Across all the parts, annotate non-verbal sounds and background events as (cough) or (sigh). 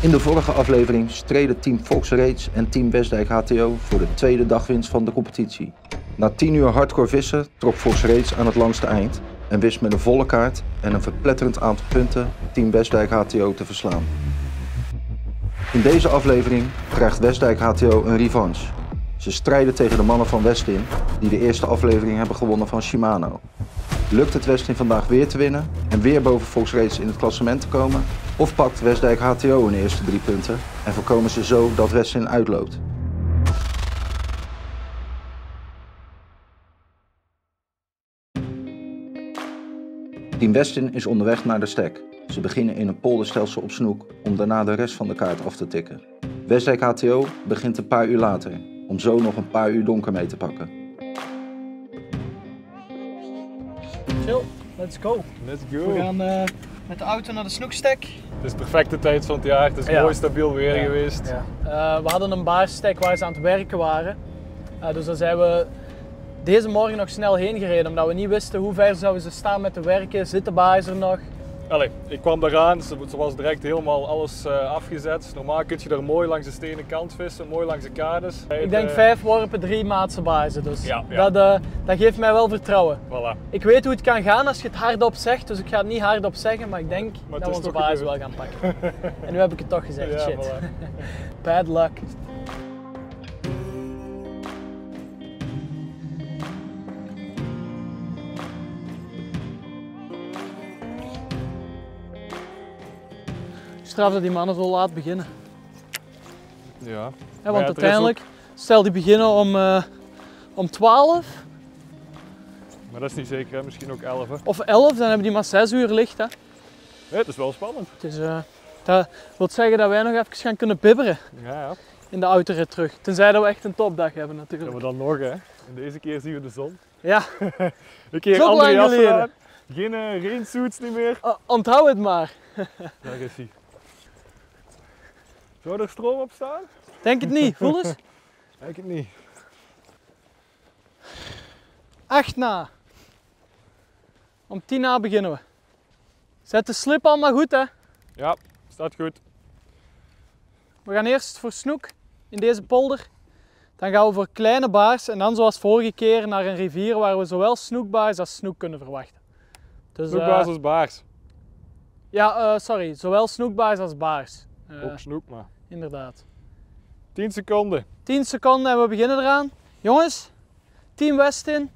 In de vorige aflevering streden team Rates en team Westdijk HTO voor de tweede dagwinst van de competitie. Na 10 uur hardcore vissen trok Rates aan het langste eind en wist met een volle kaart en een verpletterend aantal punten team Westdijk HTO te verslaan. In deze aflevering krijgt Westdijk HTO een revanche. Ze strijden tegen de mannen van Westin, die de eerste aflevering hebben gewonnen van Shimano. Lukt het Westin vandaag weer te winnen en weer boven Fox Race in het klassement te komen? Of pakt Westdijk HTO hun eerste drie punten en voorkomen ze zo dat Westin uitloopt? Team Westin is onderweg naar de stek. Ze beginnen in een polderstelsel op snoek om daarna de rest van de kaart af te tikken. Westdijk HTO begint een paar uur later, om zo nog een paar uur donker mee te pakken. Chill, let's go. Let's We go. gaan eh, met de auto naar de snoekstek. Het is de perfecte tijd van het jaar. Het is Ja. mooi stabiel weer Ja. geweest. Ja. Eh, we hadden een baarstek waar ze aan het werken waren. Eh, dus daar zijn we deze morgen nog snel heen gereden, omdat we niet wisten hoe ver zouden ze staan met de werken. Zit de baas er nog? Allee, ik kwam eraan, ze, ze was direct helemaal alles eh, afgezet. Normaal kun je er mooi langs de stenen kant vissen, mooi langs de kades. Ik denk vijf worpen, drie maatse bazen. Dus Ja, ja. Dat, eh, dat geeft mij wel vertrouwen. Voilà. Ik weet hoe het kan gaan als je het hardop zegt, dus ik ga het niet hardop zeggen, maar ik denk Maar dat we onze baas wel gaan pakken. (laughs) en nu heb ik het toch gezegd, Ja, shit. voilà. (laughs) Bad luck. Straf dat die mannen zo laat beginnen. Ja. Ja, Maar want ja, is uiteindelijk, stel die beginnen om, eh, om 12 Maar dat is niet zeker, hè. misschien ook 11. hè. of 11, dan hebben die maar 6 uur licht. Hè. Nee, het is wel spannend. Dus eh, dat wil zeggen dat wij nog even gaan kunnen bibberen Ja, ja. in de autorit terug. Tenzij dat we echt een topdag hebben natuurlijk. we dan nog, hè. En deze keer zien we de zon. Ja, (laughs) Een keer andere aan. Geen uh, rainsuits niet meer. o- onthoud het maar. Daar is hij. Zou er stroom op staan? Denk het niet, voel eens. (laughs) Denk het niet. Acht na. Om tien na beginnen we. Zet de slip allemaal goed hè. Ja, staat goed. We gaan eerst voor snoek in deze polder. Dan gaan we voor kleine baars en dan zoals vorige keer naar een rivier waar we zowel snoekbaars als snoek kunnen verwachten. Dus, eh, Snoekbaas als baars. ja, eh, sorry, zowel snoekbaars als baars. Eh, Ook snoek, maar. Inderdaad. 10 seconden. 10 seconden en we beginnen eraan. Jongens, Team Westin,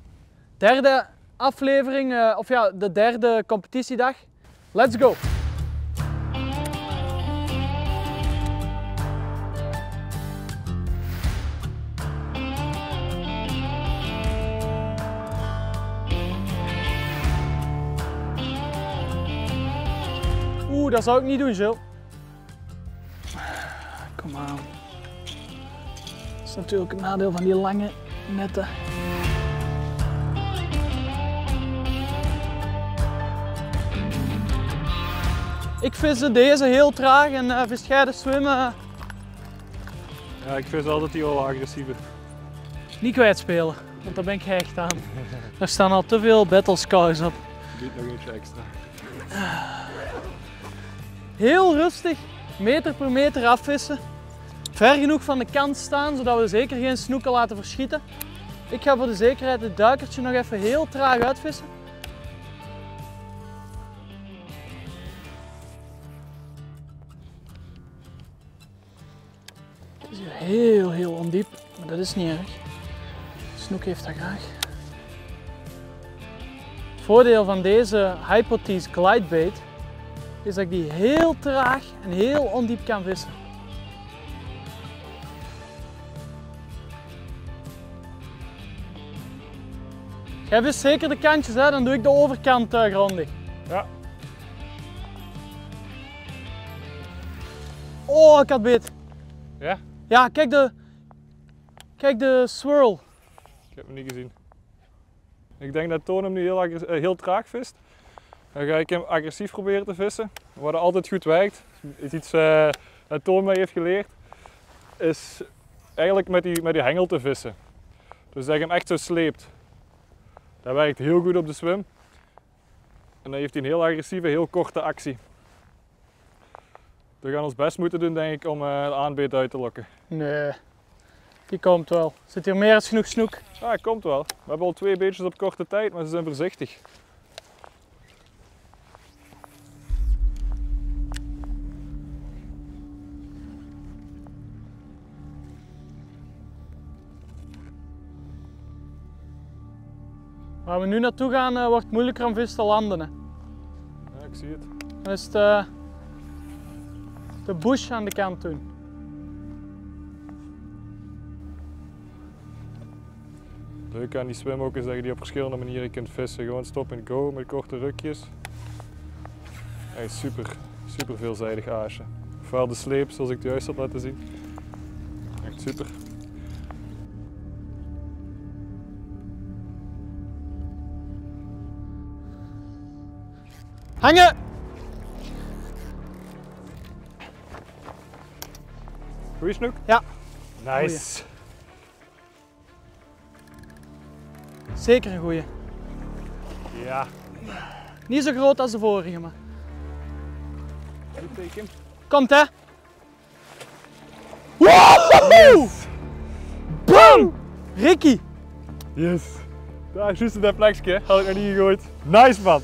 derde aflevering, eh, of ja, de derde competitiedag. Let's go! Oeh, dat zou ik niet doen, Jill. Is natuurlijk het nadeel van die lange netten. Ik vis deze heel traag en uh, vis jij de zwemmen Ja, ik vind altijd die wel agressiever. niet kwijtspelen, want daar ben ik gehecht aan. (laughs) Er staan al te veel battle scars op. Doet nog eentje extra. Heel rustig, meter per meter afvissen. Ver genoeg van de kant staan, zodat we zeker geen snoeken laten verschieten. Ik ga voor de zekerheid het duikertje nog even heel traag uitvissen. Het is heel, heel ondiep, maar dat is niet erg. Snoek heeft dat graag. Het voordeel van deze Hypothese glidebait is dat ik die heel traag en heel ondiep kan vissen. Jij vist zeker de kantjes, hè? dan doe ik de overkant uh, grondig. Ja. Oh, ik had beet. Ja? Ja, kijk de, kijk de swirl. Ik heb hem niet gezien. Ik denk dat Toon hem nu heel, eh, heel traag vist. Dan ga ik hem agressief proberen te vissen. Wat altijd goed werkt, is iets eh, dat Toon mij heeft geleerd, is eigenlijk met die, met die hengel te vissen. Dus dat je hem echt zo sleept. Dat werkt heel goed op de swim. En dan heeft hij een heel agressieve, heel korte actie. We gaan ons best moeten doen, denk ik, om uh, de aanbeet uit te lokken. Nee, die komt wel. Zit hier meer dan genoeg snoek? Ja, komt wel. We hebben al twee beetjes op korte tijd, maar ze zijn voorzichtig. Waar we nu naartoe gaan, uh, wordt moeilijker om vis te landen. Hè. Ja, ik zie het. Dan is het uh, de bush aan de kant doen. Leuk aan die zwem ook is dat je die op verschillende manieren kunt vissen. Gewoon stop en go met korte rukjes. Echt super, super veelzijdig aasje. Ofwel de sleep zoals ik het juist had laten zien. Echt super. Hangen! Goeie snoek? Ja. Nice. Zeker een goeie. Ja. Niet zo groot als de vorige, maar. Goed. Komt hè! Woehoe! Bam! Ricky! Yes. Daar, juist op dat plekje. Had ik nog niet gegooid. Nice man.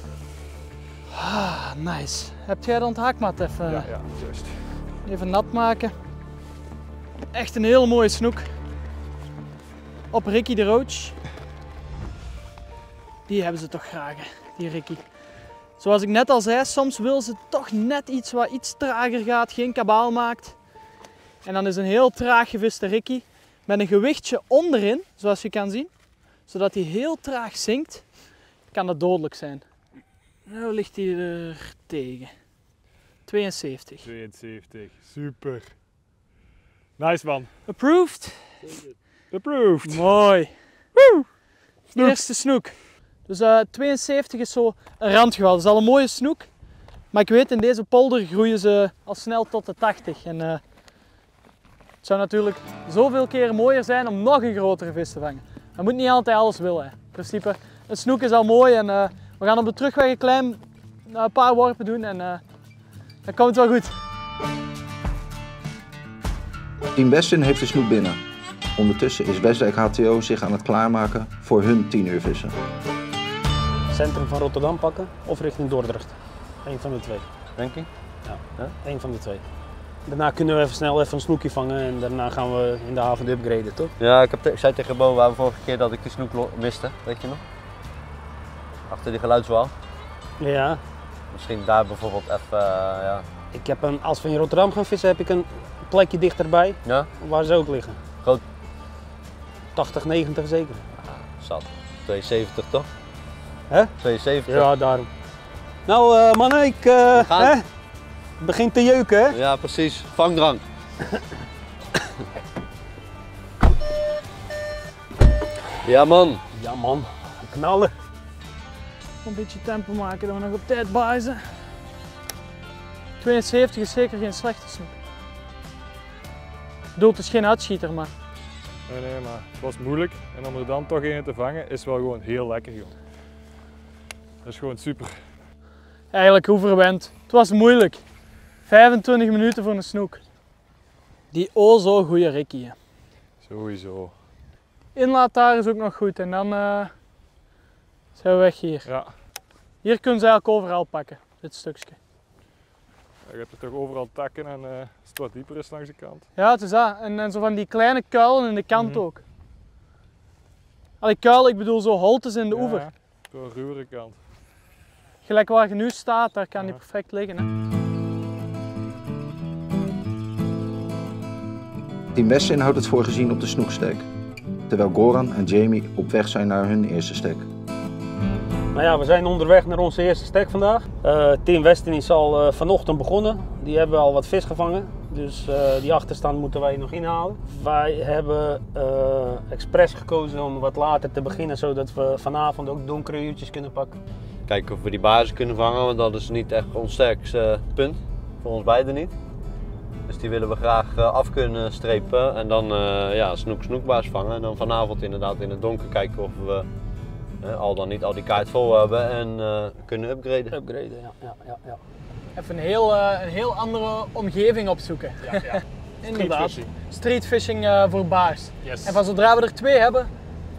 Nice. Heb jij de onthaakmat even, Ja, ja, juist. even nat maken? Echt een hele mooie snoek. Op Ricky de Roach. Die hebben ze toch graag, hè, die Ricky. Zoals ik net al zei, soms wil ze toch net iets wat iets trager gaat, geen kabaal maakt. En dan is een heel traag geviste Ricky met een gewichtje onderin, zoals je kan zien. Zodat hij heel traag zinkt, kan dat dodelijk zijn. Nu ligt hij er tegen. 72. 72. Super. Nice man. Approved. Approved. Mooi. Woe! Eerste snoek. Dus eh 72 is zo een randgeval. Dat is al een mooie snoek. Maar ik weet, in deze polder groeien ze al snel tot de 80. En eh, het zou natuurlijk zoveel keren mooier zijn om nog een grotere vis te vangen. Je moet niet altijd alles willen. Hè. In principe, een snoek is al mooi en eh, we gaan op de terugweg een klein eh, een paar worpen doen en eh, dan komt het wel goed. Team Westin heeft de snoek binnen. Ondertussen is Westdijk HTO zich aan het klaarmaken voor hun 10 uur vissen. Centrum van Rotterdam pakken of richting Dordrecht. Eén van de twee. denk ik. Eén van de twee. Daarna kunnen we even snel even een snoekje vangen en daarna gaan we in de haven upgraden, toch? Ja, ik, heb te- ik zei tegen Bo waar we vorige keer dat ik die snoek miste, weet je nog? Achter die geluidswal. Ja. Misschien daar bijvoorbeeld even, eh, ja. Ik heb een, als we in Rotterdam gaan vissen, heb ik een plekje dichterbij Ja? waar ze ook liggen. Groot? 80, 90 zeker. Zat. 72 toch? Hè? 72. Ja, daarom. Nou eh, mannen, ik gaan. hè? Het begint te jeuken hè? Ja, precies. Vangdrang. (laughs) ja man. Ja man, knallen. Een beetje tempo maken dat we nog op tijd bij zijn. 72 is zeker geen slechte snoek. Ik bedoel, het is geen uitschieter, maar Nee, nee, maar het was moeilijk. En om er dan toch een te vangen is wel gewoon heel lekker, joh. Dat is gewoon super. eigenlijk hoe verwend. Het was moeilijk. 25 minuten voor een snoek. Die o zo goede hè. Sowieso. Inlaat daar is ook nog goed en dan eh, zijn we weg hier. Ja, Hier kunnen ze eigenlijk overal pakken, dit stukje. je hebt er toch overal takken en eh, als het wat dieper is langs de kant. Ja, het is dat. En, en zo van die kleine kuilen in de kant Mhm. ook. Allee, kuil, ik bedoel zo holtes in de Ja, oever. ja. Door een ruwere kant. Gelijk waar je nu staat, daar kan die perfect liggen. Hè. Team Westin houdt het voor gezien op de snoekstek. Terwijl Goran en Jamie op weg zijn naar hun eerste stek. Nou ja, we zijn onderweg naar onze eerste stek vandaag. Eh Team Westin is al eh, vanochtend begonnen. Die hebben al wat vis gevangen. Dus eh, die achterstand moeten wij nog inhalen. Wij hebben expres gekozen om wat later te beginnen, zodat we vanavond ook donkere uurtjes kunnen pakken. Kijken of we die basis kunnen vangen, want dat is niet echt ons sterkste punt. Voor ons beiden niet. Dus die willen we graag af kunnen strepen en dan ja, snoek snoekbaas vangen. En dan vanavond inderdaad in het donker kijken of we eh, al dan niet al die kaart vol hebben en eh, kunnen upgraden. Upgraden, ja. ja, ja, ja. even een heel, eh, een heel andere omgeving opzoeken. Ja, ja. (laughs) Inderdaad. Streetfishing. Streetfishing eh, voor baars. Yes. En van zodra we er twee hebben,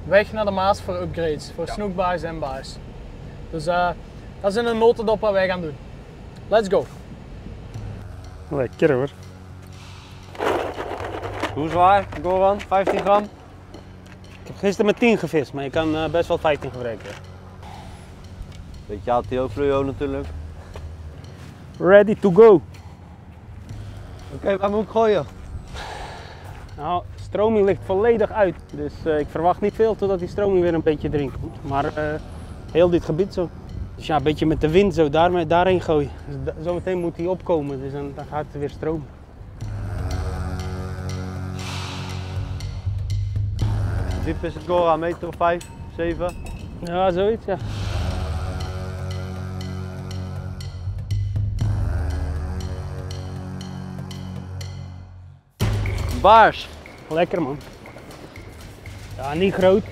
weg naar de Maas voor upgrades. Voor Ja. snoekbaars en baars. Dus eh, dat is in een notendop wat wij gaan doen. Let's go. Lekker hoor. Hoe zwaar, Goran? 15 gram? Ik heb gisteren met 10 gevist, maar je kan eh, best wel 15 gebruiken. Beetje HTO-fluo natuurlijk. Ready to go. Oké, waar moet ik gooien? Nou, stroming ligt volledig uit, dus eh, ik verwacht niet veel totdat die stroming weer een beetje erin komt. Maar eh, heel dit gebied zo. Dus ja, een beetje met de wind zo daarmee, daarheen gooien. Dus da- zometeen moet hij opkomen, dus dan, dan gaat het weer stromen. Diep is het Goran, meter of 5, 7. Ja, zoiets ja. Baars. Lekker man. Ja, niet groot.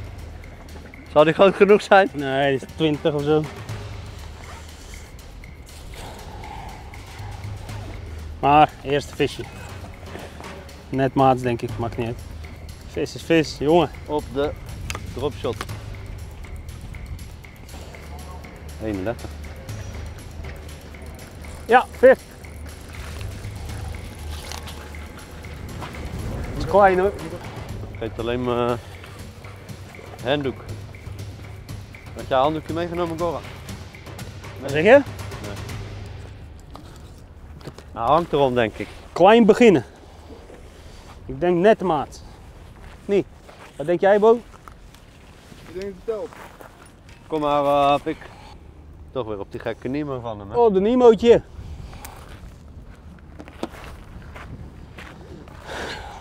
Zal die groot genoeg zijn? Nee, die is 20 of zo. Maar, eerste visje. Net maats denk ik, maakt niet uit. Vis is vis, jongen. Op de dropshot. 31. Ja, vis. is klein hoor. Geeft alleen mijn handdoek. Had jij handdoekje meegenomen, Goran? Wat zeg je? Nou, hangt erom, denk ik. Klein beginnen. Ik denk net maat. Nee. Wat denk jij, Bo? Ik denk dat het. Kom maar, uh, pik. Toch weer op die gekke Nemo van hem. Hè? Oh, de Nemootje.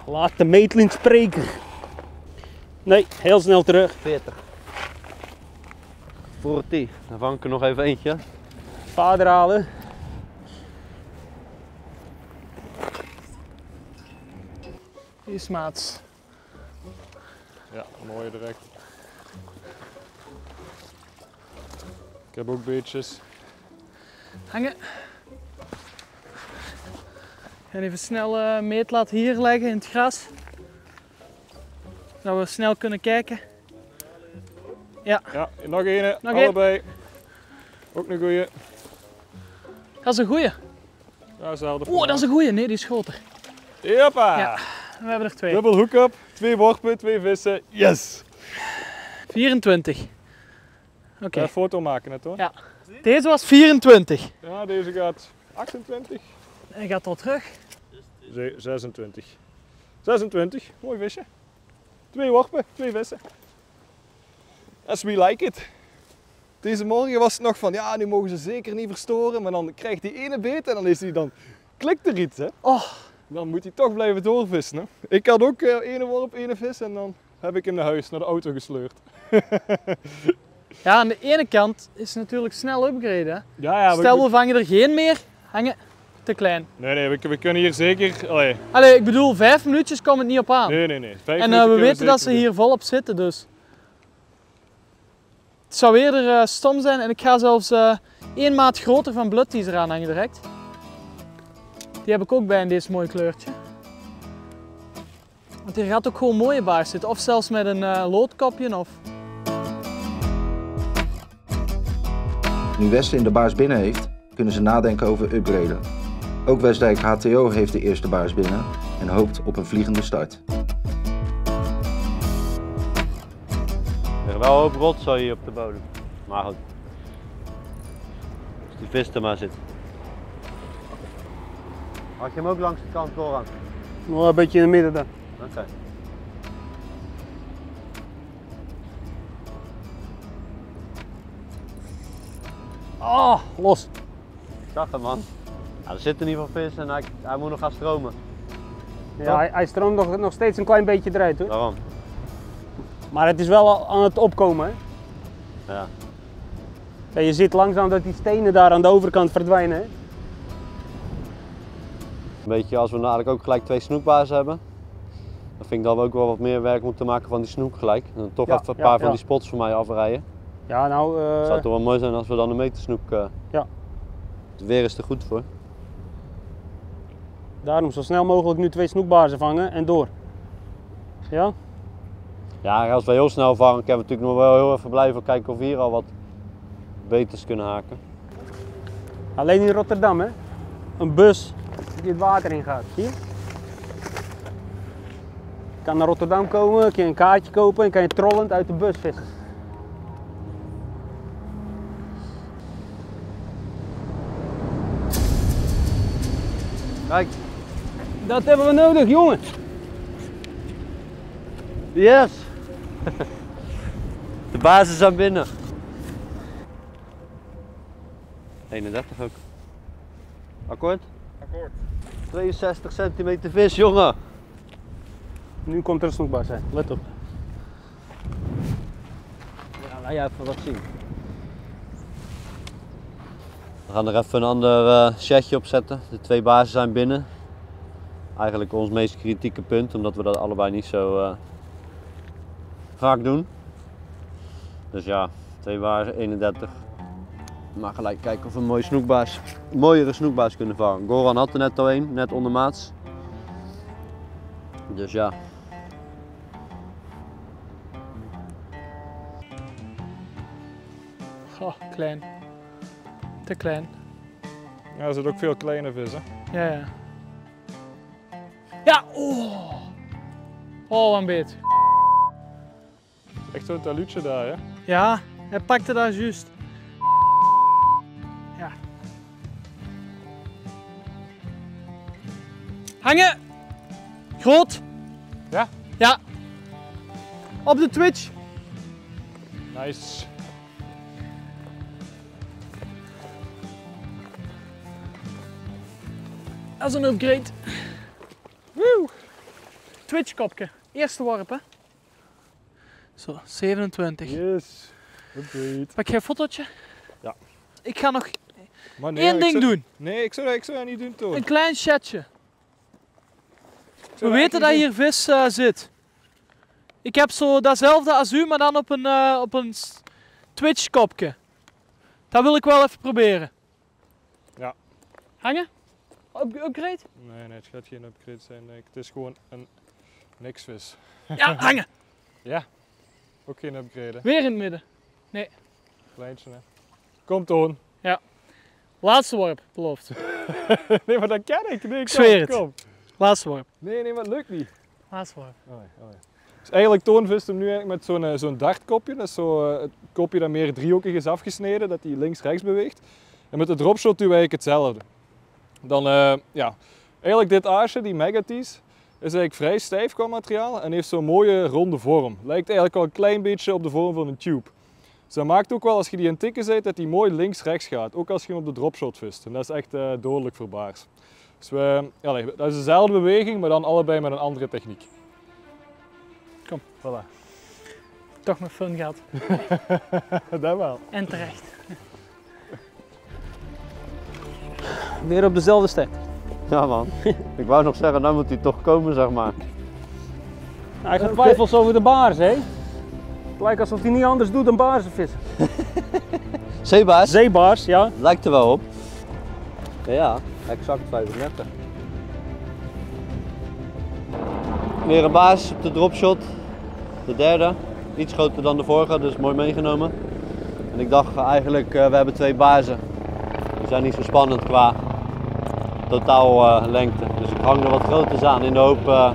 Laat de meetlint spreken. Nee, heel snel terug. 40. Voor het die. Dan vang ik er nog even eentje. Vader halen. Hier is maats. Ja, mooi direct. Ik heb ook beetjes. Hangen. En even snel eh meetlat hier leggen in het gras. Dat we snel kunnen kijken. Ja, nog een. Nog één. allebei. Ook een goeie. Dat is een goeie. Ja. Oh, dat is een goeie. Nee, die is groter. Joppa! Ja. We hebben er twee. Dubbel hook-up, twee worpen, twee vissen. Yes! 24. Oké. Even foto maken net hoor. Ja. Deze was 24. Ja, deze gaat 28. Hij gaat al terug. Ze- 26. 26, mooi visje. Twee worpen, twee vissen. As we like it. Deze morgen was het nog van, ja, nu mogen ze zeker niet verstoren. Maar dan krijgt die ene beet en dan is hij dan, klikt er iets hè. Oh, Dan moet hij toch blijven doorvissen hè. Ik had ook eh ene worp, ene vis en dan heb ik hem naar huis, naar de auto gesleurd. (laughs) ja, aan de ene kant is het natuurlijk snel upgraden. hè. Ja, ja. Stel we vangen er geen meer, hangen te klein. Nee, nee, we, we kunnen hier zeker... Allee, Allee, ik bedoel, vijf minuutjes komt het niet op aan. nee, nee, nee. Vijf en eh, we weten dat ze hier volop zitten, dus. Het zou eerder eh, stom zijn en ik ga zelfs één maat groter van Blood Teaser aanhangen direct. Die heb ik ook bij in deze mooie kleurtje. Want hier gaat ook gewoon mooie baars zitten, of zelfs met een eh, loodkopje of... Nu Westen in de baars binnen heeft, kunnen ze nadenken over upgraden. Ook Westdijk HTO heeft de eerste baars binnen en hoopt op een vliegende start. Er is wel een hoop rotzooi hier op de bodem. Maar goed. Als die vis er maar zit. Had je hem ook langs de kant vooraan? Nog een beetje in het midden dan. Oké. Ah, los. Ik zag hem man. Ja, er zit in ieder geval vis en hij, hij moet nog gaan stromen. Ja, hij, hij stroomt nog, nog steeds een klein beetje eruit hoor. Daarom. Maar het is wel aan het opkomen. Hè? Ja. Ja, je ziet langzaam dat die stenen daar aan de overkant verdwijnen. Hè? Als we dadelijk ook gelijk twee snoekbazen hebben. Dan vind ik dat we ook wel wat meer werk moeten maken van die snoek gelijk. En dan toch Ja, even een ja, paar van ja. die spots voor mij afrijden. Ja, nou, Het eh, zou toch wel mooi zijn als we dan een metersnoek... eh, Het weer is er goed voor. Daarom zo snel mogelijk nu twee snoekbaarzen vangen en door. Ja? Ja, als we heel snel vangen, kunnen we natuurlijk nog wel heel even blijven kijken of we hier al wat beters kunnen haken. Alleen in Rotterdam, hè? Een bus die het water in gaat. Zie je? Kan naar Rotterdam komen, kun je een kaartje kopen en kan je trollend uit de bus vissen. Kijk, Dat hebben we nodig, jongen. yes! (laughs) De basis aan binnen. 31 ook. Akkoord? Akkoord. 62 centimeter vis, jongen. Nu komt er een snoekbaars zijn. Let op. Ja, laat je even wat zien. We gaan er even een ander eh setje op zetten. De twee bazen zijn binnen. Eigenlijk ons meest kritieke punt, omdat we dat allebei niet zo eh, vaak doen. Dus ja, twee bazen, 31. Maar gelijk kijken of we een mooie snoekbaas, mooiere snoekbaas kunnen vangen. Goran had er net al een, net onder maats. Dus ja, Oh, klein. Te klein. Ja, er zitten ook veel kleine vissen. Ja, ja. Ja, oh. Oh, wat een beet. Echt zo'n talutje daar, hè? Ja, hij pakte daar juist. Hangen! Groot! Ja? Ja. Op de Twitch. Nice. Dat is een upgrade. Woe! Twitch kopje. Eerste worp, hè. Zo, 27. Yes. Upgrade. Pak jij een fotootje? Ja. Ik ga nog nee, één ding zou- doen. Nee, ik zou, dat- ik zou dat niet doen, Toon. Een klein chatje. We weten dat hier vis eh, zit. Ik heb zo datzelfde als u, maar dan op een, eh, op een Twitch kopje. Dat wil ik wel even proberen. Ja. Hangen? Up- upgrade? Nee, nee, het gaat geen upgrade zijn. Nee, het is gewoon een niksvis. Ja, (laughs) hangen. Ook geen upgrade. Weer in het midden. Kleintje, hè. Kom, Toon. Laatste worp, beloofd. (laughs) nee, maar dat ken ik. Nee, Ik zweer het. Kom. Laatste worp. Nee, nee, maar het lukt niet. Laatste worp. Oh, oh. Dus eigenlijk Toon vist hem nu eigenlijk met zo'n eh, zo'n dartkopje. Dat is zo, eh, het kopje dat meer driehoekig is afgesneden, dat hij links-rechts beweegt. En met de dropshot doen wij eigenlijk hetzelfde. Dan, eh, ja, eigenlijk dit aasje, die Megatees, is eigenlijk vrij stijf qua materiaal en heeft zo'n mooie ronde vorm. Lijkt eigenlijk al een klein beetje op de vorm van een tube. Dus dat maakt ook wel als je die aan het tikken zet, dat die mooi links-rechts gaat. Ook als je hem op de dropshot vist. En dat is echt dodelijk voor baars. Dus we, ja, nee, dat is dezelfde beweging, maar dan allebei met een andere techniek. Kom. Voilà. Toch nog fun gehad. (laughs) dat wel. En terecht. Weer op dezelfde stek. ja man. (laughs) ik wou nog zeggen, nou moet hij toch komen zeg maar. Hij gaat twijfels over de baars, hè? Het lijkt alsof hij niet anders doet dan baarsen vissen. (laughs) Zeebaas? Zeebaars, ja. Lijkt er wel op. Ja, ja, exact 35. Weer een baas op de dropshot. De derde. Iets groter dan de vorige, dus mooi meegenomen. En ik dacht eigenlijk, eh, we hebben twee bazen. Die zijn niet zo spannend qua totaal eh, lengte. Dus ik hang er wat groters aan in de hoop, eh,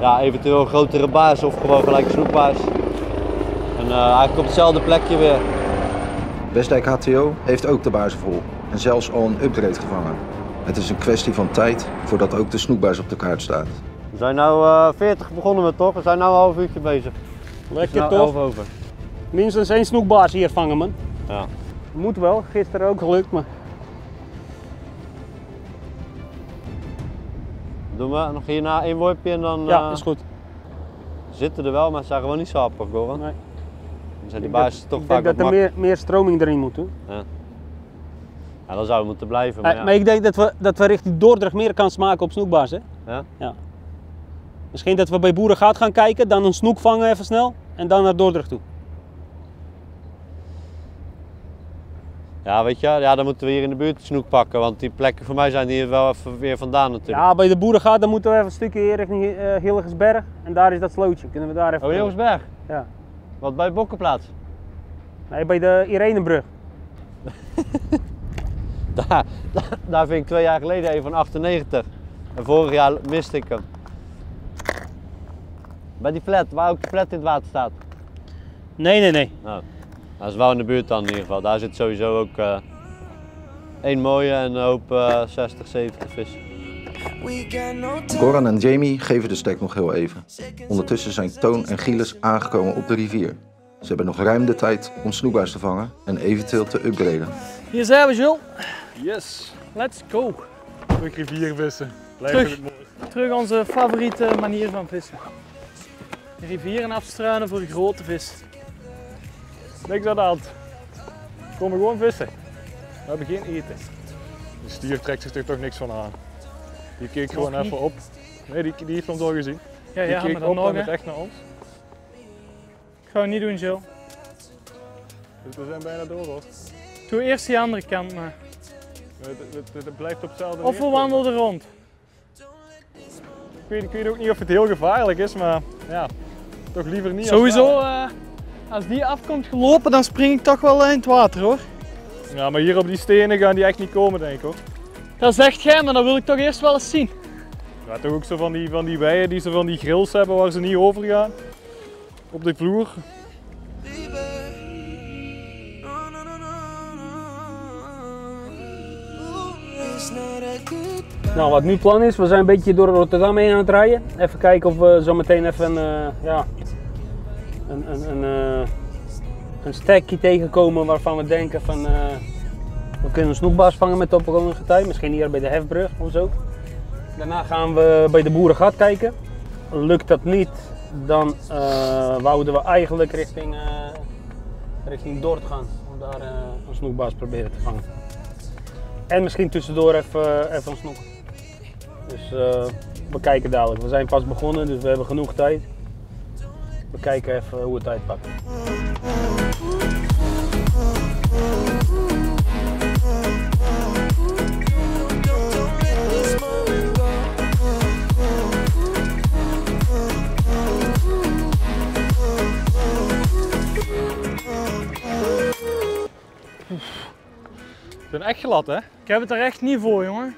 ja, eventueel grotere baas of gewoon gelijk snoepbaas. En eigenlijk op hetzelfde plekje weer. Westdijk HTO heeft ook de bazen vol en zelfs al een upgrade gevangen. Het is een kwestie van tijd voordat ook de snoekbuis op de kaart staat. We zijn nu 40 begonnen we toch? We zijn nu een half uurtje bezig. Lekker nou toch? 11 over. Minstens één snoekbaars hier vangen, man. Ja. Moet wel, gisteren ook gelukt, maar... Doen we nog hierna één worpje en dan Ja, eh, is goed. zitten er wel, maar ze zijn gewoon niet zo happig, Goran. Nee. Dan zijn die Ik denk baasjes toch ik vaak denk wat dat er meer, meer stroming erin moet, hoor. Ja, dan zouden we moeten blijven, maar Eh, ja. Maar ik denk dat we, dat we richting Dordrecht meer kans maken op snoekbaars, hè? Ja? Misschien dat we bij Boerengaat gaan kijken, dan een snoek vangen even snel en dan naar Dordrecht toe. Ja, weet je, ja, dan moeten we hier in de buurt snoek pakken, want die plekken voor mij zijn hier wel even weer vandaan natuurlijk. Ja, bij de boerengaat dan moeten we even een stukje hier richting uh, Hilligersberg. En daar is dat slootje. Kunnen we daar even... Oh, Hilligersberg? Ja. Wat bij Bokkenplaats? Nee, bij de Irenebrug. (laughs) (laughs) daar, daar, vind ik twee jaar geleden een van 98. En vorig jaar miste ik hem. Bij die flat, waar ook de flat in het water staat. Nee, nee, nee. Nou, dat is wel in de buurt dan in ieder geval. Daar zit sowieso ook uh, één mooie en een hoop uh, 60, 70 vissen. Goran en Jamie geven de stek nog heel even. Ondertussen zijn Toon en Gielis aangekomen op de rivier. Ze hebben nog ruim de tijd om snoekbaars te vangen en eventueel te upgraden. Hier zijn we, Jules. Yes. Let's go. Terug riviervissen. Blijft Terug. het mooi. Terug onze favoriete manier van vissen. Rivieren afstruinen voor grote vis. Niks aan de hand. We komen gewoon vissen. We hebben geen eten. De stier trekt zich er toch niks van aan. Die keek gewoon even op. Nee, die, die heeft ons al gezien. Ja, Die ja, keek maar dan op nog, en het echt naar ons. Gaan we niet doen, Jill. Dus we zijn bijna door hoor. Doe eerst die andere kant maar. Het, het, het- blijft op hetzelfde Of we wandelen er rond. Ik weet, ik weet ook niet of het heel gevaarlijk is, maar ja, toch liever niet. als Sowieso, wel. eh, als die afkomt gelopen, dan spring ik toch wel in het water hoor. Ja, maar hier op die stenen gaan die echt niet komen, denk ik hoor. Dat zegt jij, maar dat wil ik toch eerst wel eens zien. Ja, toch ook zo van die, van die weien die zo van die grills hebben waar ze niet over gaan. Op de vloer. Nou, wat nu plan is, we zijn een beetje door Rotterdam heen aan het rijden. Even kijken of we zo meteen even een, eh, ja, een, een, een, eh, een stekje tegenkomen waarvan we denken van eh, we kunnen een snoekbaars vangen met opkomende getij. Misschien hier bij de Hefbrug of zo. Daarna gaan we bij de Boerengat kijken. Lukt dat niet, dan wouden we eigenlijk richting, eh richting Dort gaan. Om daar een snoekbaars proberen te vangen. En misschien tussendoor even, even een snoek. Dus eh, we kijken dadelijk. We zijn pas begonnen, dus we hebben genoeg tijd. We kijken even hoe het uitpakt. Glad hè. Ik heb het er echt niet voor, jongen.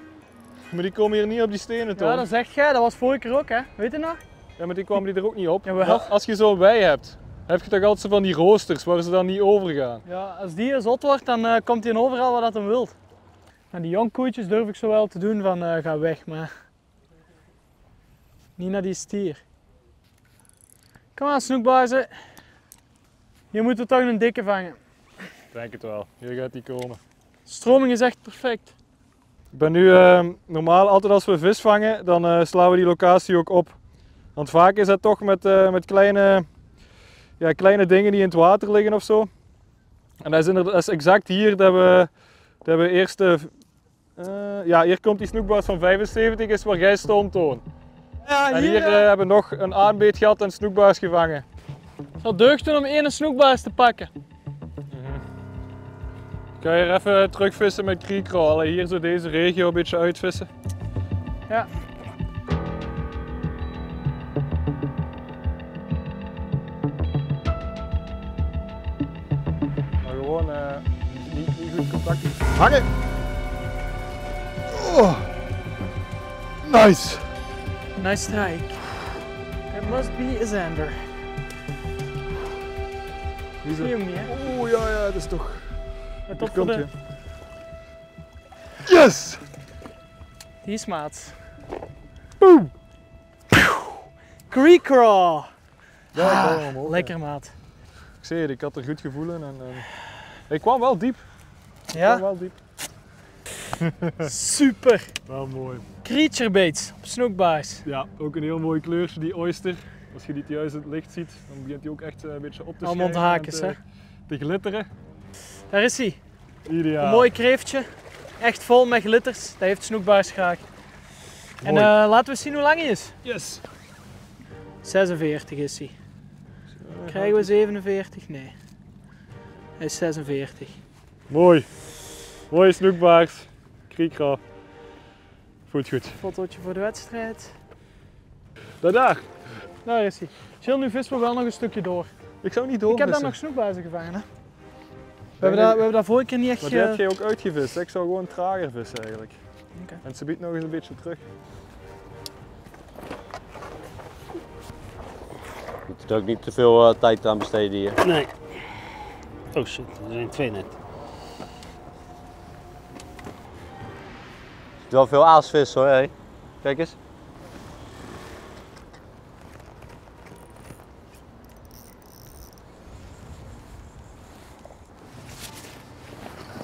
Maar die komen hier niet op die stenen toch? Ja, dat zegt jij. Dat was vorige keer ook, hè? Weet je nog? Ja, maar die kwamen die er ook niet op. (laughs) Jawel. Als je zo'n wei hebt, heb je toch altijd zo van die roosters waar ze dan niet over gaan. Ja, als die zot wordt, dan eh, komt hij in overal waar dat hem wilt. En die jongkoetjes durf ik zo wel te doen van eh, ga weg, maar niet naar die stier. Kom aan, snoekbazen. Hier moeten we toch een dikke vangen. Ik Denk het wel. Hier gaat die komen. Stroming is echt perfect. Ik ben nu eh, normaal altijd als we vis vangen, dan eh, slaan we die locatie ook op. Want vaak is dat toch met, eh, met kleine, ja, kleine dingen die in het water liggen of zo. En dat is, inderdaad, dat is exact hier dat we, dat we eerst de, eh, ja, hier komt die snoekbaars van 75, is waar jij stond Toon. Ja, En hier hebben we nog een aanbeet gehad en snoekbaars gevangen. zal deugd om één snoekbaas te pakken. Ik ga hier even terugvissen met kriekral. Hier zo deze regio een beetje uitvissen. Ja. Maar gewoon eh, niet, niet goed contact. Hangen! Oh. Nice! Nice strike. It must be a Zander. Wie Zie je hem niet, hè? Oeh, ja, ja, dat is toch. Voor komt de... Yes! Die is maat. Boom! Creek crawl. Ja, Ah, omhoog, lekker maat. Ik zie het, ik had er goed gevoel in. En, en... Ik kwam wel diep. Ik kwam Ja, wel diep. (laughs) super. Wel mooi. Creature baits op snoekbaars. Ja, ook een heel mooi kleurtje, die oyster. Als je die juist in het licht ziet, dan begint hij ook echt eh, een beetje op te Allemaal schijnen en haakjes, te- hè? Te glitteren. Daar is hij. Ideaal. Een mooi kreeftje. Echt vol met glitters. Dat heeft snoekbaars graag. En eh, laten we zien hoe lang hij is. Yes! 46 is hij. Krijgen we 47? Nee. Hij is 46. Mooi. Mooie snoekbaars. Kriekra. Voelt goed. Fotootje voor de wedstrijd. Daar, daar. Daar is hij. Chill, nu vissen we wel nog een stukje door. Ik zou niet door. Ik heb daar nog snoekbuizen gevangen. Hè? We, hebben daar, we hebben daar vorige keer niet echt... Maar die heb je ook uitgevist. Ik zou gewoon trager vissen eigenlijk. Oké. En ze biedt nog eens een beetje terug. Je moet er ook niet te veel eh, tijd aan besteden hier. Nee. Oh shit, er zijn twee net. Er is wel veel aasvis hoor, hé. Kijk eens.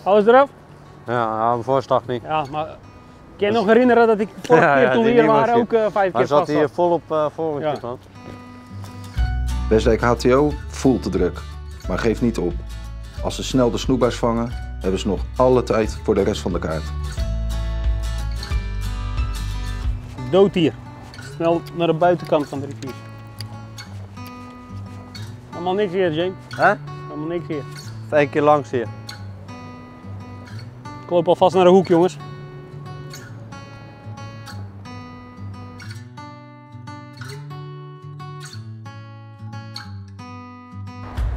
Alles eraf? Ja, aan de voorstag niet. Ja, maar kan je nog herinneren dat ik vorige (laughs) Ja, keer ja, toen we hier waren ook eh, vijf Maar keer zat vast hier had? volop uh, voor Ja. man. Westdijk HTO voelt de druk, maar geeft niet op. Als ze snel de snoekbuis vangen, hebben ze nog alle tijd voor de rest van de kaart. Dood hier. Snel naar de buitenkant van de rivier. Helemaal niks hier, James. Hè? Helemaal niks hier. Even één keer langs hier. Ik loop alvast naar de hoek, jongens.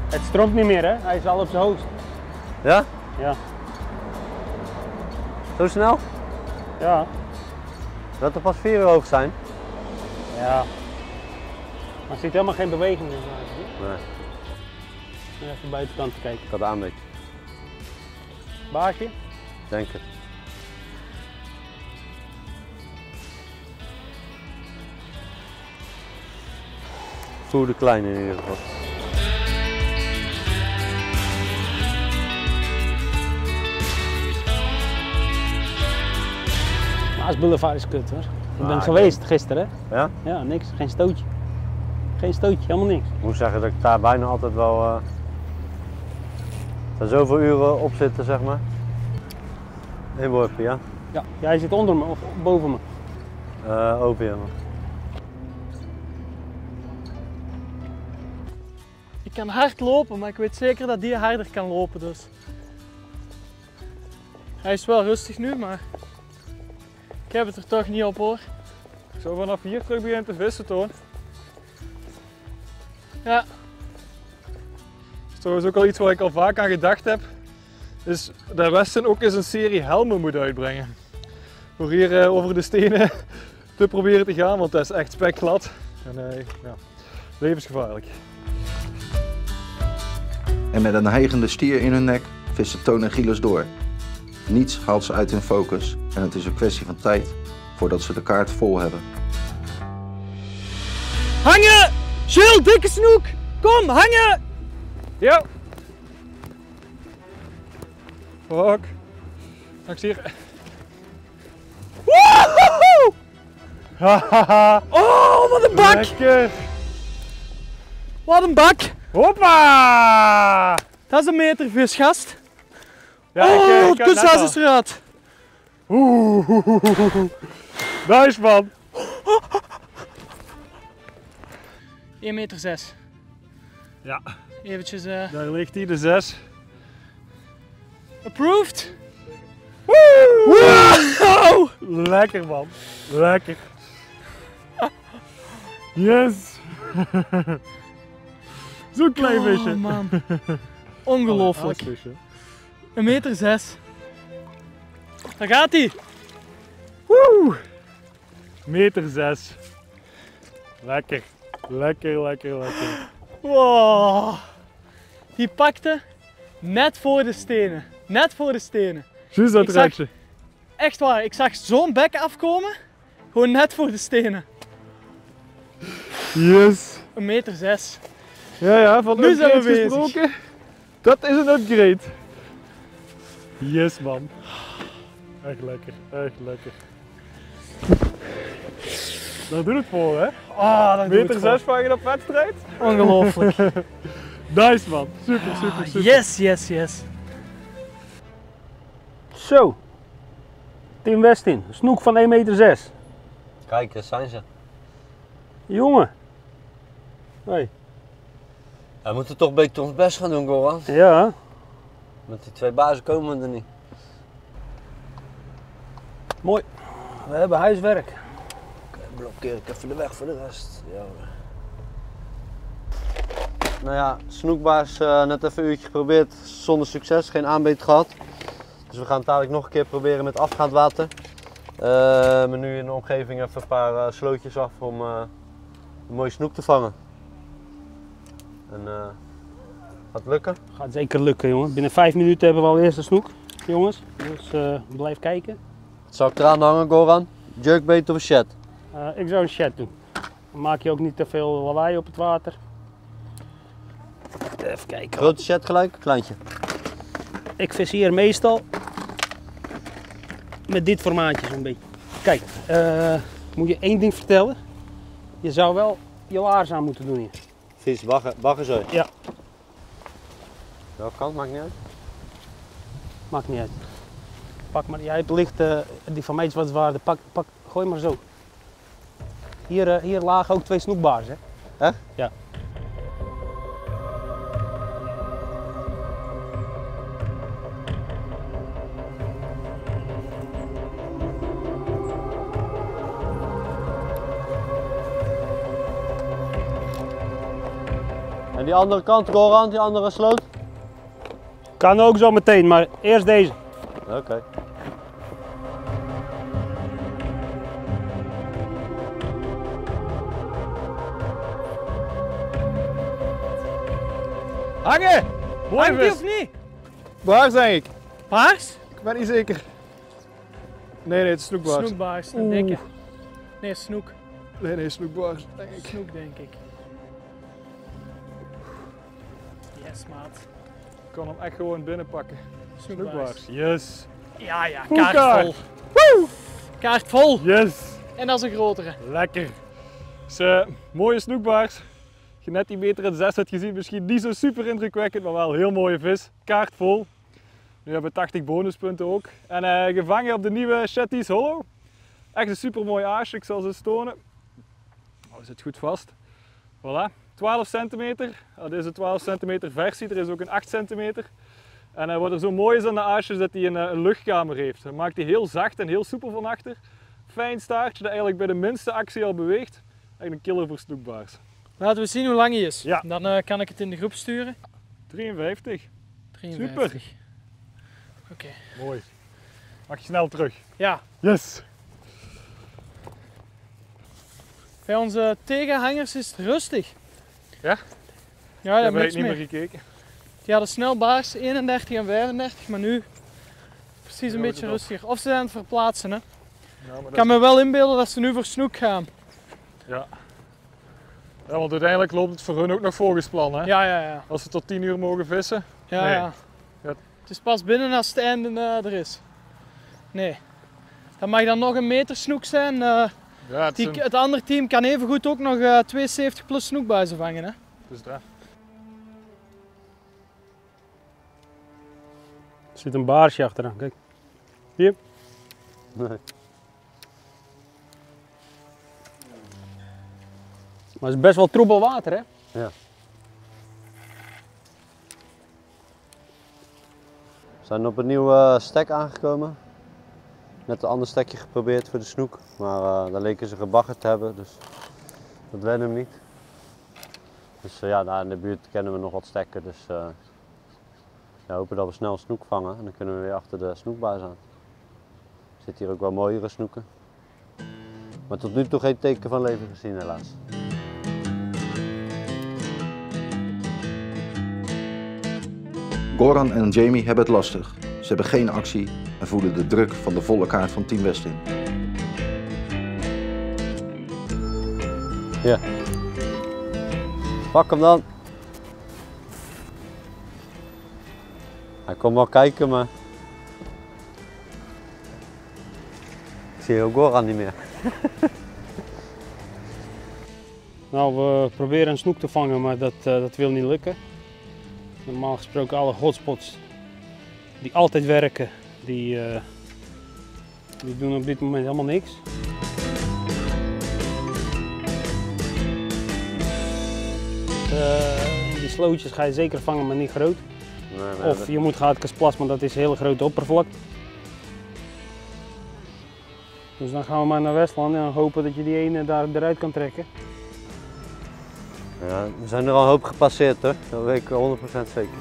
Het stroomt niet meer, hè? Hij is al op zijn hoogst. Ja? Ja. Zo snel? Ja. Dat er pas vier uur hoog zijn? Ja. Maar er zit helemaal geen beweging in. Nee, Even de buitenkant te kijken. ik had aan beetje. Baasje? Denk het. Voel de klein in ieder geval. Maas Boulevard is kut hoor. Ik ben Ah, geweest gisteren. Ja? Ja, niks. Geen stootje. Geen stootje, helemaal niks. Ik moet zeggen dat ik daar bijna altijd wel. er zoveel uren op zitten, zeg maar. Eén worpje, ja? Ja. Jij zit onder me of boven me. Eh over je, man. Ik kan hard lopen, maar ik weet zeker dat die harder kan lopen. Dus. Hij is wel rustig nu, maar ik heb het er toch niet op hoor. Ik zou vanaf hier terug beginnen te vissen, Toon. Ja, Dat is trouwens ook al iets waar ik al vaak aan gedacht heb. Is dat Westen ook eens een serie helmen moet uitbrengen. Voor hier eh, over de stenen (laughs) te proberen te gaan, want dat is echt spekglad. En eh, ja, levensgevaarlijk. En met een hijgende stier in hun nek vissen Toon en Gilles door. Niets haalt ze uit hun focus en het is een kwestie van tijd voordat ze de kaart vol hebben. hangen! Chill, dikke snoek! Kom, hangen! Ja! Fuck. Ik zie hier. Woehoe! Hahaha! (laughs) Oh, wat een bak! Lekker! Wat een bak! Hoppa! Dat is een meter vis, gast. Ja, eh, oh, het kunsthuis is eruit. Oeh, (laughs) nice man! 1 meter 6. Ja, Eventjes eh daar ligt hij, de 6. Approved. Wow! (laughs) Lekker man, lekker. (laughs) Yes! (laughs) Zo'n klein visje. Oh man. Ongelooflijk. Aasvisje. Een meter 6. Daar gaat hij. Woe! Meter 6. Lekker, lekker, lekker, lekker. (gasps) Wow. Die pakte net voor de stenen. Net voor de stenen. Juist dat Ik randje. Echt waar, ik zag zo'n bek afkomen. Gewoon net voor de stenen. Yes! Een meter 6. Ja, ja, van Nu zijn we gesproken. Dat is een upgrade. Yes, man. Echt lekker, echt lekker. Daar doet het voor, hè? Ah, dat Meter 6 vangen op wedstrijd? Ongelooflijk. (laughs) Nice, man. Super, super, super. Yes, yes, yes. Zo. Tim Westin, snoek van 1,6 meter. 6. Kijk, daar zijn ze. Jongen. Hey. We moeten toch een beetje ons best gaan doen, Goran. Ja. Met die twee bazen komen we er niet. Mooi. We hebben huiswerk. Oké, blokkeer ik even de weg voor de rest. Ja. Nou ja, snoekbaars eh, net even een uurtje geprobeerd, zonder succes, geen aanbeet gehad. Dus we gaan het dadelijk nog een keer proberen met afgaand water. Eh, maar nu in de omgeving even een paar eh, slootjes af om eh, een mooie snoek te vangen. En gaat het lukken? Gaat zeker lukken, jongen. Binnen vijf minuten hebben we al eerst een snoek, jongens. Dus blijf kijken. Wat zou ik eraan hangen, Goran? Jerkbait of een shed? Ik zou een chat doen. Dan maak je ook niet te veel lawaai op het water. Even kijken. Grote shed gelijk, kleintje. Ik vis hier meestal met dit formaatje zo'n beetje. Kijk, eh, moet je één ding vertellen. Je zou wel je laars aan moeten doen hier. Vis, bagger, baggerzooi. Ja. Welke kant, maakt niet uit. Maakt niet uit. Pak maar, jij hebt licht, eh, die van mij is wat zwaarder. Pak, pak, gooi maar zo. Hier, eh, hier lagen ook twee snoekbaars, hè? Ja. Die andere kant, Goran, die andere sloot? Kan ook zo meteen, maar eerst deze. Oké. Hangen! Mooi Hangt of niet? Baars denk ik. Paars? Ik ben niet zeker. Nee, nee, het is snoekbaars. Snoekbaars, dan denk ik. Nee, snoek. Nee, nee, snoekbaars, denk ik. Snoek, denk ik. Yes, maat. Ik kan hem echt gewoon binnenpakken. Snoekbaars. Yes. Ja, ja, kaart. vol. Kaart vol. Yes. En dat is een grotere. Lekker. Dus, mooie snoekbaars. Je net die meter en zes hebt gezien, misschien niet zo super indrukwekkend, maar wel heel mooie vis. Kaart vol. Nu hebben we 80 bonuspunten ook. En eh, gevangen op de nieuwe Shetty's Hollow. Echt een super mooi aasje, ik zal ze eens tonen. Oh, zit goed vast. Voilà, 12 centimeter. Dat is een 12 centimeter versie, er is ook een 8 centimeter. En wat er zo mooi is aan de aasjes, is dat hij een, eh, een luchtkamer heeft. Dat maakt die heel zacht en heel soepel van achter. Fijn staartje dat eigenlijk bij de minste actie al beweegt. Echt een killer voor snoekbaars. Laten we zien hoe lang hij is. Ja. Dan eh, kan ik het in de groep sturen. 53. 53. Oké. Mooi. Mag je snel terug. Ja, Yes. bij onze tegenhangers is het rustig. Ja? Ja, ik niks eigenlijk niet meer. gekeken. Die hadden snel baars 31 en 35, maar nu precies een beetje rustiger. Of ze zijn aan het verplaatsen. Hè. Ja, maar Ik kan me wel inbeelden dat ze nu voor snoek gaan. Ja, want uiteindelijk loopt het voor hun ook nog volgens plan. Hè? Ja, ja, ja. Als ze tot 10 uur mogen vissen. ja, Nee. ja. Ja. Het is pas binnen als het einde eh, er is. Nee. Dat mag dan nog een meter snoek zijn. eh, Ja, het die, andere team kan evengoed ook nog eh 72 plus snoekbuizen vangen. Hè. dus daar. Er zit een baarsje achteraan, kijk. Hier. Nee. Maar het is best wel troebel water, hè? We zijn op een nieuw eh, stek aangekomen. Net een ander stekje geprobeerd voor de snoek, maar eh, daar leken ze gebaggerd te hebben, dus dat wennen hem niet. Dus eh, ja, daar in de buurt kennen we nog wat stekken, dus ja, hopen dat we snel snoek vangen en dan kunnen we weer achter de snoekbaas aan. Er zitten hier ook wel mooiere snoeken. Maar tot nu toe geen teken van leven gezien helaas. Goran en Jamie hebben het lastig. Ze hebben geen actie en voelen de druk van de volle kaart van Team Westin. Ja. Pak hem dan. Hij komt wel kijken, maar. Ik zie ook Goran niet meer. (laughs) Nou, we proberen een snoek te vangen, maar dat, eh, dat wil niet lukken. Normaal gesproken alle hotspots die altijd werken, die, eh, die doen op dit moment helemaal niks. Eh, die slootjes ga je zeker vangen, maar niet groot. Nee, nee, Of je moet gaatkasplas, maar dat is een hele grote oppervlakte. Dus dan gaan we maar naar Westland en hopen dat je die ene daar eruit kan trekken. Ja, er zijn er al een hoop gepasseerd hoor, dat weet ik 100% zeker.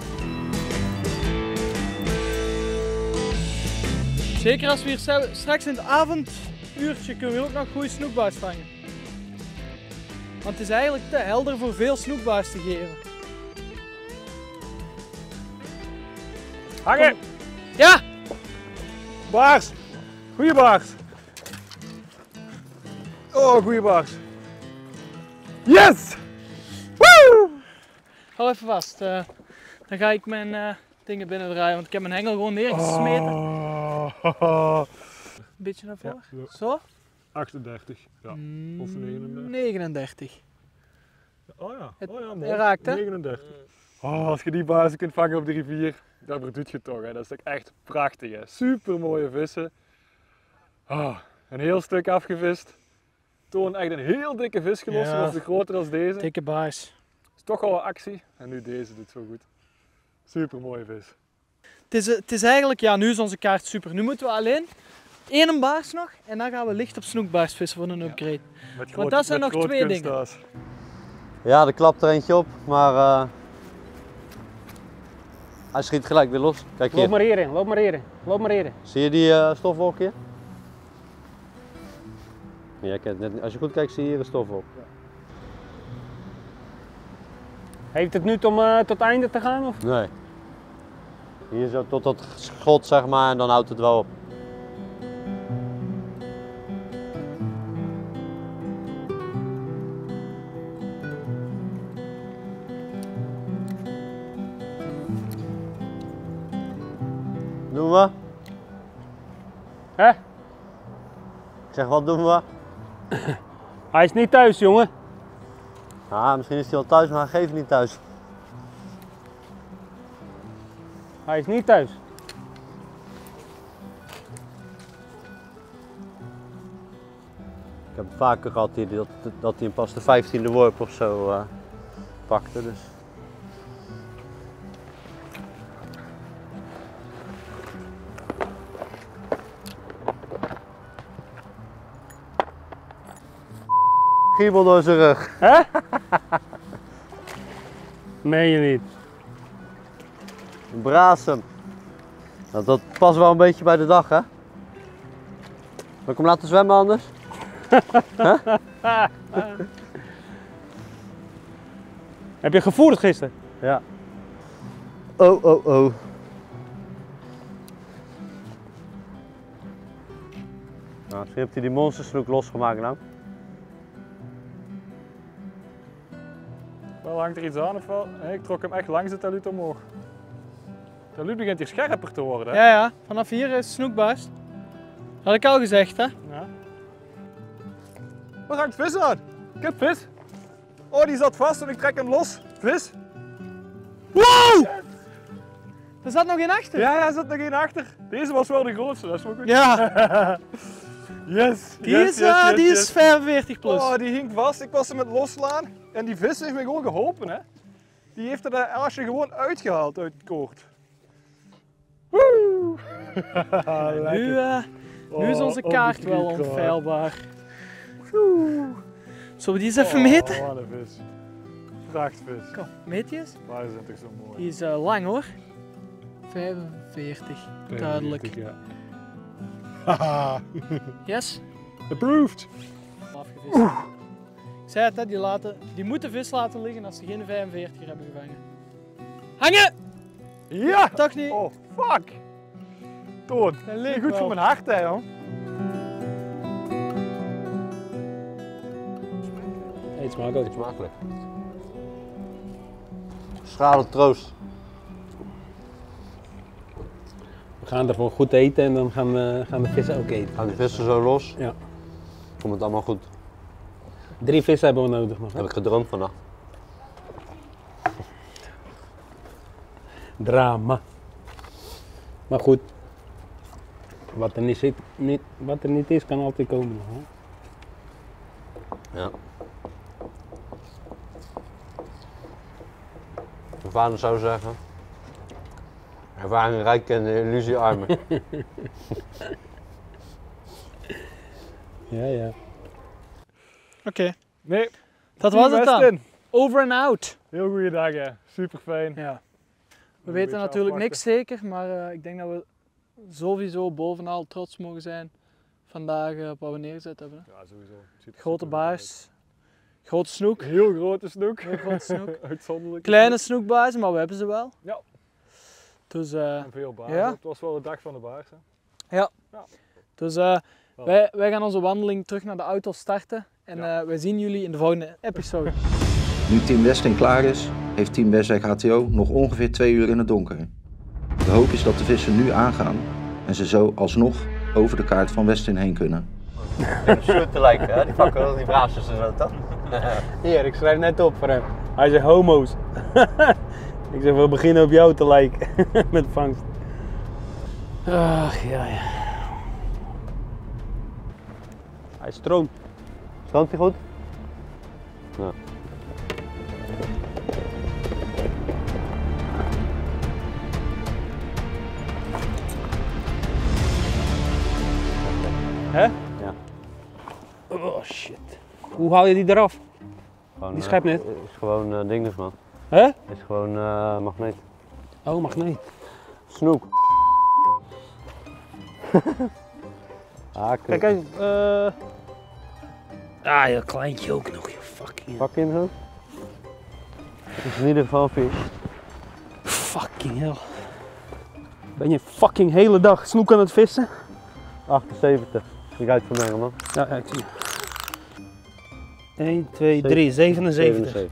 Zeker als we hier straks in het avonduurtje kunnen we ook nog goede snoekbaars vangen. Want het is eigenlijk te helder voor veel snoekbaars te geven. Hangen! Ja! Baars! Goeie baars! Oh, goeie baars! Yes! Hou even vast. eh, dan ga ik mijn eh, dingen binnendraaien, want ik heb mijn hengel gewoon neergesmeten. Oh. Een beetje naar voren. Ja, ja. Zo? 38. Ja. Of 39. 39. Oh ja, oh ja, raakt, hè? 39. Oh, als je die bazen kunt vangen op de rivier, dat verdoet je toch. Hè. Dat is echt prachtig. Hè. Super mooie vissen. Ah, een heel stuk afgevist. Toon echt een heel dikke vis gelost, Ja. de groter als deze. Dikke baars. Toch al een actie. En nu deze doet zo goed. Super mooie vis. Het is, het is eigenlijk, ja, nu is onze kaart super. Nu moeten we alleen één baars nog en dan gaan we licht op snoekbaars vissen voor een upgrade. Met Want dat zijn met nog twee kunsthaas. Ja, er klapt er eentje op, maar eh, hij schiet gelijk weer los. Kijk Loop hier, maar hierin, loop maar hierin, loop maar hierin. zie je die eh, stofwolk hier? Ja, net, als je goed kijkt zie je hier een stofwolk. Heeft het nu om eh, tot einde te gaan? Of? Nee. Hier zo tot dat schot zeg maar en dan houdt het wel op. Doen we? Hè? Ik zeg wat doen we? Hij is niet thuis, jongen. Ah, misschien is hij al thuis, maar hij geeft niet thuis. Hij is niet thuis. Ik heb vaker gehad hier dat, dat hij hem pas de 15e worp of zo eh, pakte. Dus. Giebel door zijn rug. Hè? (laughs) Meen je niet. Brasem. Nou, dat past wel een beetje bij de dag, hè? Wil ik hem laten zwemmen anders? (laughs) (laughs) Heb je gevoerd gisteren? Ja. Oh, oh, oh. Nou, misschien heeft hij die monstersnoek losgemaakt nou. Hangt er iets aan of wel? Nee, ik trok hem echt langs het taluut omhoog. Het taluut begint hier scherper te worden. Hè? Ja, ja, vanaf hier is snoekbaars. Had ik al gezegd, hè? Ja. Wat hangt vis aan? Ik heb vis. Oh, die zat vast en ik trek hem los. Vis. Wow! Er zat nog één achter. Ja, ja, er zat nog één achter. Deze was wel de grootste, dat is wel goed. Ja, (laughs) Yes. die, yes, is, yes, eh, yes, die is 45 plus. Oh, die hing vast. Ik was hem met losslaan. En die vis heeft me gewoon geholpen, hè. Die heeft er de Elsje gewoon uitgehaald uit het koord. Woe! (laughs) nu, eh, nu is Oh, onze op kaart wel onfeilbaar. Zullen we die eens even meten? Oh, wat een vis. Prachtvis. Kom, meet die eens. Het toch zo mooi? Die is eh, lang hoor. 45, duidelijk. Ja. Haha, (laughs) Yes? approved. Afgevist. Ik zei het, hè, die, laten, die moeten vis laten liggen als ze geen 45 hebben gevangen. Hangen! Ja! Toch niet? Oh, fuck! Toon, goed wel. voor mijn hart, hè, joh. Eet smakelijk. Smakelijk. Schade troost. We gaan ervoor goed eten en dan gaan, we, gaan de vissen ook eten. Gaan die vissen zo los? Ja. Komt het allemaal goed. Drie vissen hebben we nodig nog. hè? Heb ik gedroomd vannacht. Drama. Maar goed. Wat er niet, zit, niet, wat er niet is, kan altijd komen. Hè? Ja. Mijn vader zou zeggen. Ervaring rijk en illusie armen. Ja, ja. Oké, Nee, dat was het dan. Over en out. Heel goede dag, hè. Super fijn. Ja. We weten natuurlijk afwachten. niks zeker, maar eh, ik denk dat we sowieso bovenal trots mogen zijn vandaag eh, op wat we neergezet hebben. hè. Ja, sowieso. Ziet Grote baars, grote snoek. Heel grote snoek. heel grote snoek. (laughs) Uitzonderlijk. Kleine snoekbaars, maar we hebben ze wel. Ja. Dus, eh, En veel baars. Ja. Het was wel de dag van de baars. Hè. dus eh, wij, wij gaan onze wandeling terug naar de auto starten. En Ja. eh, wij zien jullie in de volgende episode. Nu Team Westing klaar is, heeft Team Westwijk HTO nog ongeveer twee uur in het donker. De hoop is dat de vissen nu aangaan en ze zo alsnog over de kaart van Westin heen kunnen. Een shirt te lijken, hè? Die pakken wel die braasjes en zo, toch? Hier, ik schrijf net op voor hem. Hij zegt homo's. (laughs) ik zeg, we beginnen op jou te lijken (laughs) met vangst. Ach, ja, ja. Hij stroomt. Stroomt hij goed? Ja. Hè? Ja. Oh shit. Hoe haal je die eraf? Gewoon, Die eh, schijpt net. Is gewoon eh dinges, man. Hè? Is gewoon eh magneet. Oh, magneet. Snoek. (laughs) ah, Kijk even. eh Ah, ja, kleintje ook nog. Je fucking hell. Je hem zo? Het is in ieder geval vis. Fucking hell. Ben je fucking hele dag snoek aan het vissen? 78. Die ruikt van mij, man. Ja, ja, ik zie. 1, 2, 3, 77.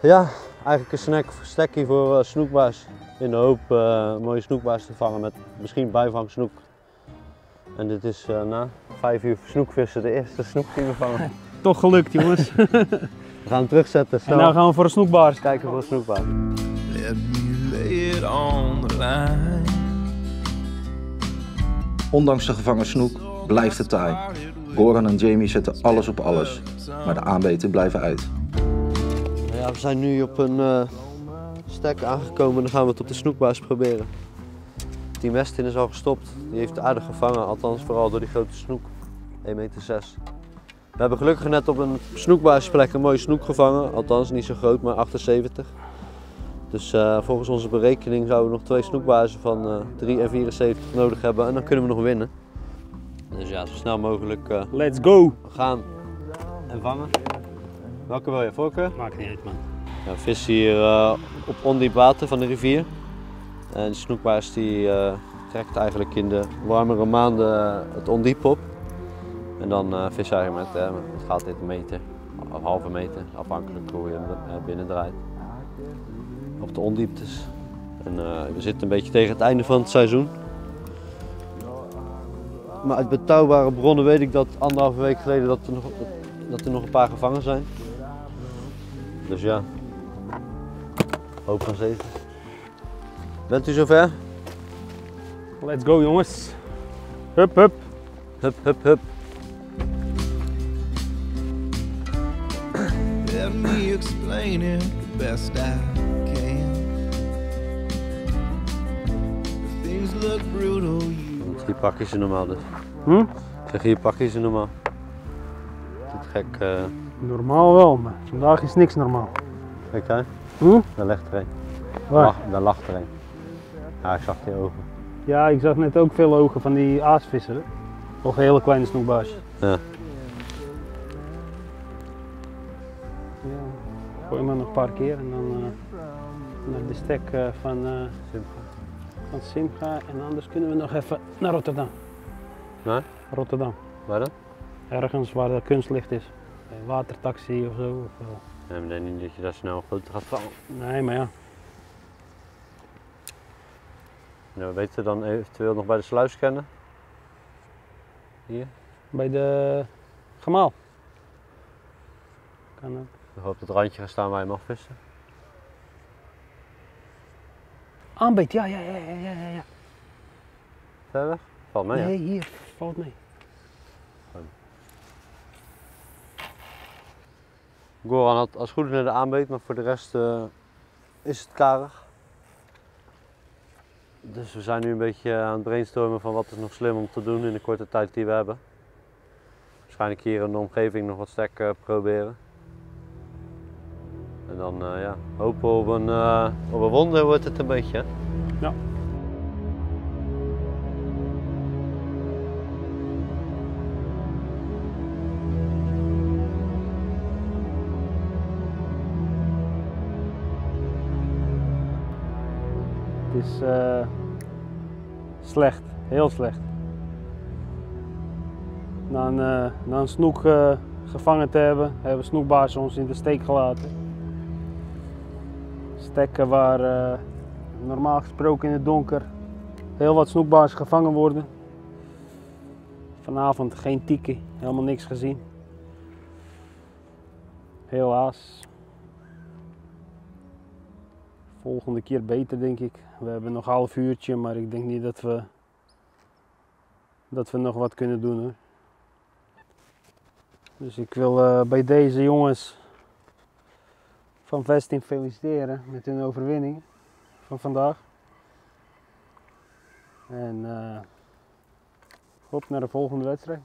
Ja, eigenlijk een snack, stekkie voor eh, snoekbaars. In de hoop eh, mooie snoekbaars te vangen met misschien bijvang snoek. En dit is eh, na vijf uur snoekvissen de eerste snoek die we vangen. (laughs) Toch gelukt, jongens. We gaan hem terugzetten, en snel. nou gaan we voor een snoekbaars. kijken voor een snoekbaar. Let me lay it on the line. Ondanks de gevangen snoek blijft het taai. Goran en Jamie zetten alles op alles, maar de aanbeten blijven uit. Ja, we zijn nu op een eh stek aangekomen en dan gaan we het op de snoekbaars proberen. Team Westin is al gestopt. Die heeft aardig gevangen, althans vooral door die grote snoek. 1,6 meter. We hebben gelukkig net op een snoekbaarsplek een mooie snoek gevangen. Althans niet zo groot, maar 78. Dus eh, volgens onze berekening zouden we nog twee snoekbaarzen van eh 3 en 74 nodig hebben en dan kunnen we nog winnen. Dus ja, zo snel mogelijk Let's go. gaan en vangen. Welke wil je? Voorkeur? Maakt niet uit, man. Ja, vissen hier eh, op ondiep water van de rivier. En de snoekbaars die eh, trekt eigenlijk in de warmere maanden eh, het ondiep op. En dan eh vis eigenlijk met, het gaat dit een meter, of halve meter, afhankelijk hoe je hem binnen draait. Op de ondieptes. En we zitten een beetje tegen het einde van het seizoen. Maar uit betrouwbare bronnen weet ik dat anderhalve week geleden dat er nog, dat er nog een paar gevangen zijn. Dus ja, hoop van zeven. Bent u zover? Let's go, jongens. Hup, hup. Hup, hup, hup. Let me explain it the best I can. If things look brutal, you Want hier pak je ze normaal dus. Hm? Ik zeg, hier pak je ze normaal. Dit gek, eh Normaal wel, maar vandaag is niks normaal. kijk hè? Hm? Daar ligt er een. Waar? Lach, daar lacht er een. Ja, ik zag die ogen. Ja, ik zag net ook veel ogen van die aasvissen. hè. Of hele kleine snoekbaars. Ja. Ja, gooi maar nog een paar keer en dan eh, naar de stek eh, van, eh van Simga. En anders kunnen we nog even naar Rotterdam. Naar? Rotterdam. Waar dan? Ergens waar de kunstlicht is. Watertaxi of zo. Of, eh, Ja, ik denk niet dat je daar snel een foto gaat vangen. nee, maar ja. Nou, we weten dan eventueel nog bij de sluis kennen. Hier. Bij de gemaal. Kan ook. Ik hoop dat het randje gaat staan waar je mag vissen. Aanbeet, ja, ja, ja, ja, ja, ja, ja. Ver weg? Valt mee? Nee, hier, valt mee. Goran had als goed naar de aanbeet, maar voor de rest eh, is het karig. Dus we zijn nu een beetje aan het brainstormen van wat is nog slim om te doen in de korte tijd die we hebben. Waarschijnlijk hier in de omgeving nog wat stek eh, proberen. En dan eh, ja, hopen op een, op een wonder wordt het een beetje. Ja. Is eh, slecht, heel slecht. Na een, eh, na een snoek eh, gevangen te hebben, hebben snoekbaars ons in de steek gelaten. Stekken waar normaal gesproken in het donker heel wat snoekbaars gevangen worden. Vanavond geen tieken, helemaal niks gezien. Helaas. Volgende keer beter denk ik. We hebben nog een half uurtje, maar ik denk niet dat we, dat we nog wat kunnen doen. Dus ik wil eh, bij deze jongens van Vesting feliciteren met hun overwinning van vandaag. En eh op naar de volgende wedstrijd.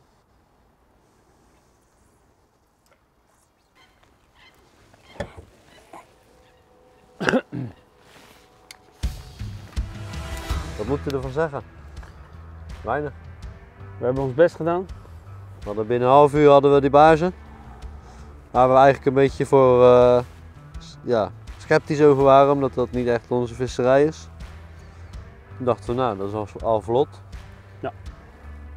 Wat moet je ervan zeggen? Weinig. We hebben ons best gedaan. We hadden binnen een half uur hadden we die bazen. Waar we eigenlijk een beetje voor eh, ja, sceptisch over waren, omdat dat niet echt onze visserij is. Toen dachten we, nou, dat is al, al vlot. Ja.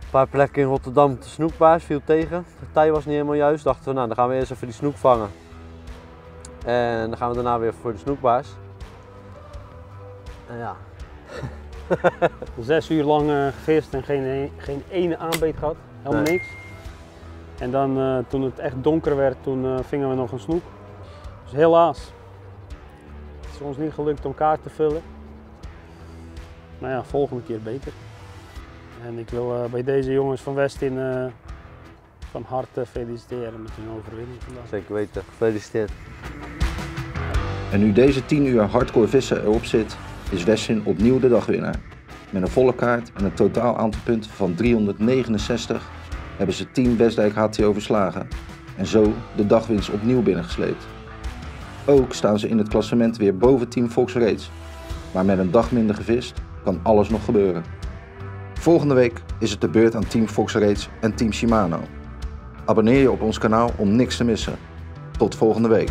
Een paar plekken in Rotterdam de snoekbaars viel tegen. De tij was niet helemaal juist. Dachten we, nou, dan gaan we eerst even die snoek vangen. En dan gaan we daarna weer voor de snoekbaars. En ja, (laughs) Zes uur lang eh, gevist en geen, geen ene aanbeet gehad. Helemaal Nee. niks. En dan eh, toen het echt donker werd, toen eh, vingen we nog een snoek. Dus helaas. Het is ons niet gelukt om kaart te vullen. Maar ja, volgende keer beter. En ik wil eh, bij deze jongens van Westin eh, van harte feliciteren met hun overwinning vandaag. zeker weten. Gefeliciteerd. En nu deze 10 uur hardcore vissen erop zit, is Westin opnieuw de dagwinnaar. Met een volle kaart en een totaal aantal punten van 369 hebben ze Team Westdijk HTO verslagen en zo de dagwinst opnieuw binnengesleept. Ook staan ze in het klassement weer boven Team Fox Rates, maar met een dag minder gevist kan alles nog gebeuren. Volgende week is het de beurt aan Team Fox Rates en Team Shimano. Abonneer je op ons kanaal om niks te missen. Tot volgende week.